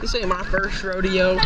this ain't my first rodeo.